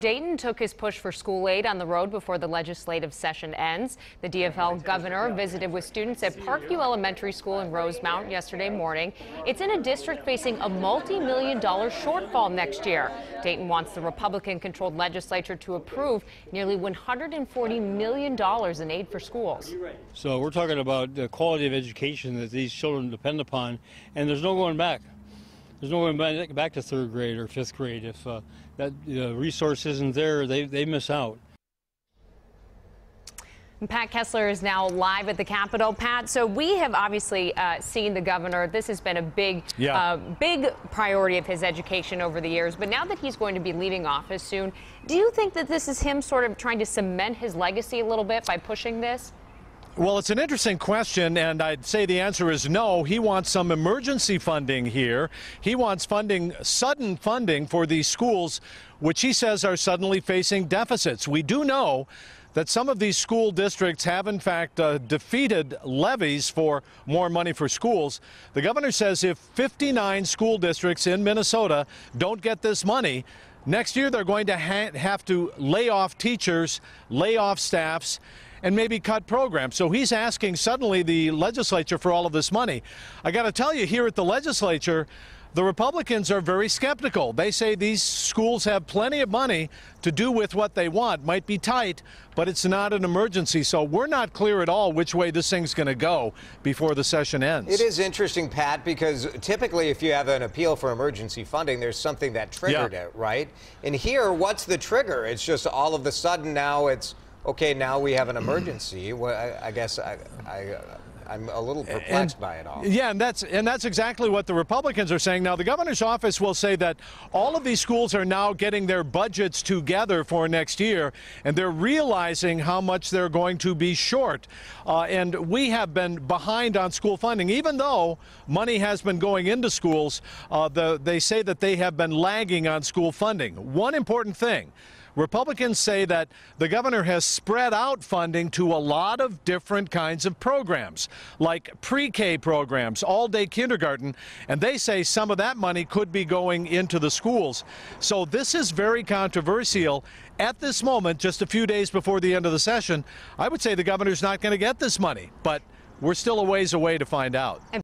Dayton took his push for school aid on the road before the legislative session ends. The DFL governor visited with students at Parkview Elementary School in Rosemount yesterday morning. It's in a district facing a multi-million dollar shortfall next year. Dayton wants the Republican-controlled legislature to approve nearly $140 million in aid for schools. So we're talking about the quality of education that these children depend upon, and there's no going back. There's no way back to third grade or fifth grade if uh, that uh, resource isn't there. They they miss out. Pat Kessler is now live at the Capitol. Pat, so we have obviously uh, seen the governor. This has been a big, yeah. uh, big priority of his education over the years. But now that he's going to be leaving office soon, do you think that this is him sort of trying to cement his legacy a little bit by pushing this? Well, it's an interesting question, and I'd say the answer is no. He wants some emergency funding here. He wants funding, sudden funding for these schools, which he says are suddenly facing deficits. We do know that some of these school districts have, in fact, uh, defeated levies for more money for schools. The governor says if 59 school districts in Minnesota don't get this money, next year they're going to ha have to lay off teachers, lay off staffs, and maybe cut programs. So he's asking suddenly the legislature for all of this money. I got to tell you, here at the legislature, the Republicans are very skeptical. They say these schools have plenty of money to do with what they want. Might be tight, but it's not an emergency. So we're not clear at all which way this thing's going to go before the session ends. It is interesting, Pat, because typically if you have an appeal for emergency funding, there's something that triggered yeah. it, right? And here, what's the trigger? It's just all of a sudden now it's okay, now we have an emergency. Well, I, I guess I, I, I'm a little perplexed and, by it all. Yeah, and that's and that's exactly what the Republicans are saying. Now, the governor's office will say that all of these schools are now getting their budgets together for next year, and they're realizing how much they're going to be short. Uh, and we have been behind on school funding, even though money has been going into schools. Uh, the, they say that they have been lagging on school funding. One important thing. Republicans say that the governor has spread out funding to a lot of different kinds of programs, like pre K programs, all day kindergarten, and they say some of that money could be going into the schools. So this is very controversial. At this moment, just a few days before the end of the session, I would say the governor's not going to get this money, but we're still a ways away to find out.